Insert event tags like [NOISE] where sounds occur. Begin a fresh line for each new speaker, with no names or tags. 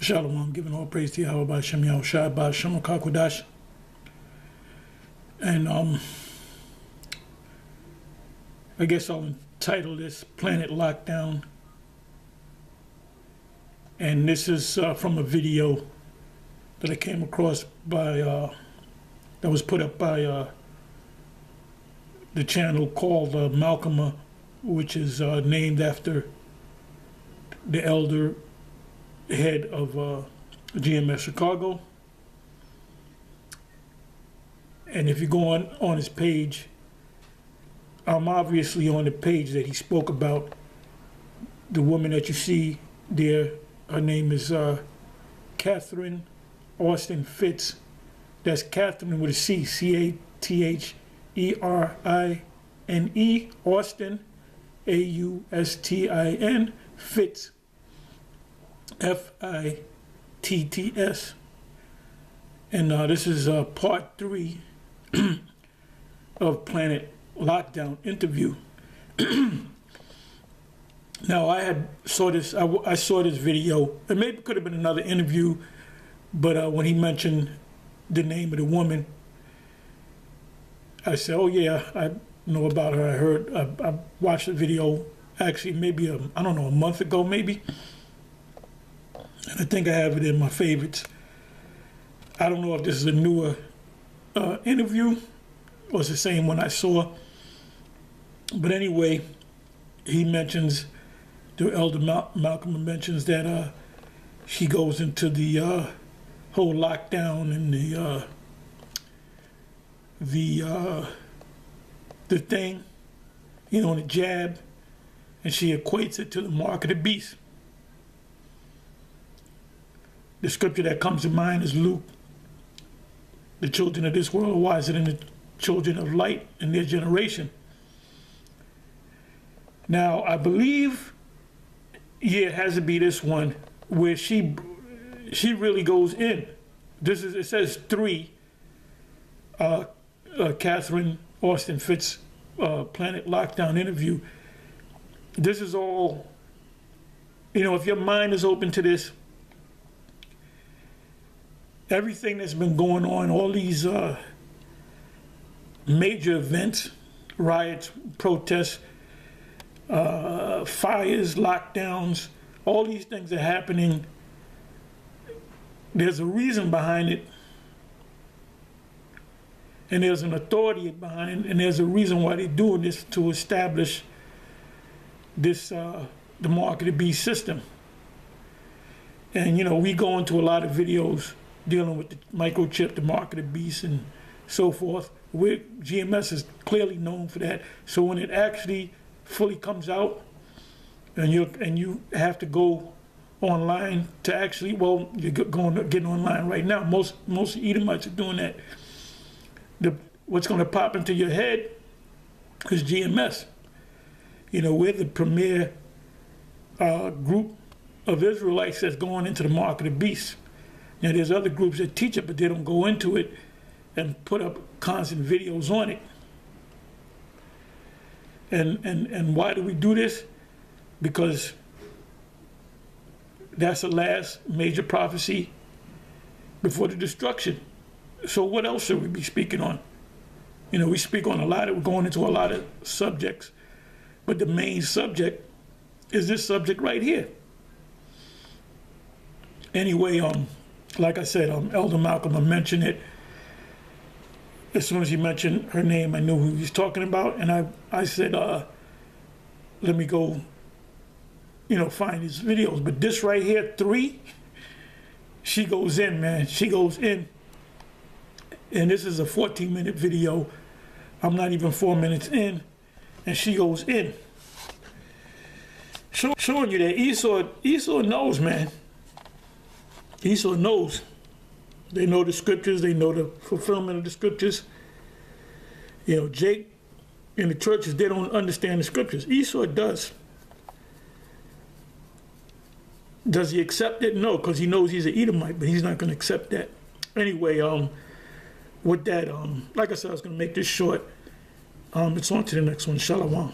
Shalom, giving all praise to Yahweh by Shem Yahushua by Shem Kakodash. And um, I guess I'll entitle this Planet Lockdown. And this is uh, from a video that I came across by, uh, that was put up by uh, the channel called uh, Malcolm, which is uh, named after the elder head of uh, GMS Chicago. And if you go on, on his page, I'm obviously on the page that he spoke about. The woman that you see there, her name is uh, Catherine Austin Fitts. That's Catherine with a C, C A T H E R I N E, Austin, A U S T I N, Fitts. F I T T S. And uh, this is uh, part three of Planet Lockdown interview. [CLEARS THROAT] now I had saw this. I, I, saw this video. It maybe could have been another interview, but uh, when he mentioned the name of the woman, I said, "Oh yeah, I know about her. I heard. I, I watched the video. Actually, maybe I I don't know a month ago, maybe." And I think I have it in my favorites. I don't know if this is a newer uh, interview or it's the same one I saw. But anyway, he mentions, the elder Mal- Malcolm mentions that uh, she goes into the uh, whole lockdown and the uh, the uh, the thing, you know, the jab, and she equates it to the mark of the beast. The scripture that comes to mind is Luke. The children of this world are wiser than the children of light in their generation. Now, I believe, yeah, it has to be this one where she she really goes in. This is it says three. Uh, uh, Catherine Austin Fitts uh, Planet Lockdown interview. This is all. You know, if your mind is open to this, everything that's been going on, all these uh, major events, riots, protests, uh, fires, lockdowns, all these things are happening. There's a reason behind it, and there's an authority behind it, and there's a reason why they're doing this to establish this uh, the market the beast system. And you know, we go into a lot of videos dealing with the microchip, the mark of the beast, and so forth. We're, GMS is clearly known for that. So when it actually fully comes out, and you and you have to go online to actually, well, you're going getting online right now. Most most Edomites are doing that. The what's going to pop into your head is GMS. You know, we're the premier uh, group of Israelites that's going into the mark of the beast. Now, there's other groups that teach it, but they don't go into it and put up constant videos on it. And, and, and why do we do this? Because that's the last major prophecy before the destruction. So what else should we be speaking on? You know, we speak on a lot, of, we're going into a lot of subjects, but the main subject is this subject right here. Anyway, um, like I said, um, Elder Malcolm mentioned it. As soon as he mentioned her name, I knew who he was talking about, and I, I said, uh, let me go, you know, find his videos. But this right here, three, she goes in, man. She goes in. And this is a 14 minute video. I'm not even four minutes in, and she goes in. Show, showing you that Esau, Esau knows, man. Esau knows. They know the scriptures, they know the fulfillment of the scriptures. You know, Jake in the churches, they don't understand the scriptures. Esau does. Does he accept it? No, because he knows he's an Edomite, but he's not going to accept that. Anyway, um, with that, um, like I said, I was going to make this short. Um, it's on to the next one. Shalom.